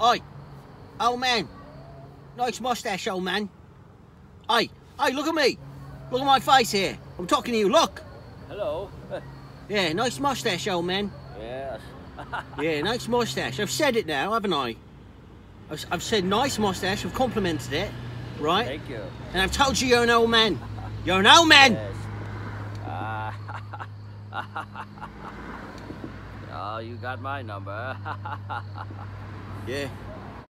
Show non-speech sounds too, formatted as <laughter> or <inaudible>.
Oi, old man. Nice mustache, old man. Oi, oi, look at me. Look at my face here. I'm talking to you. Look. Hello. <laughs> Yeah, nice mustache, old man. Yes. <laughs> Yeah, nice mustache. I've said it now, haven't I? I've, I've said nice mustache. I've complimented it, right? Thank you. And I've told you you're an old man. You're an old man. Yes. Ah. <laughs> oh, you got my number. Yeah.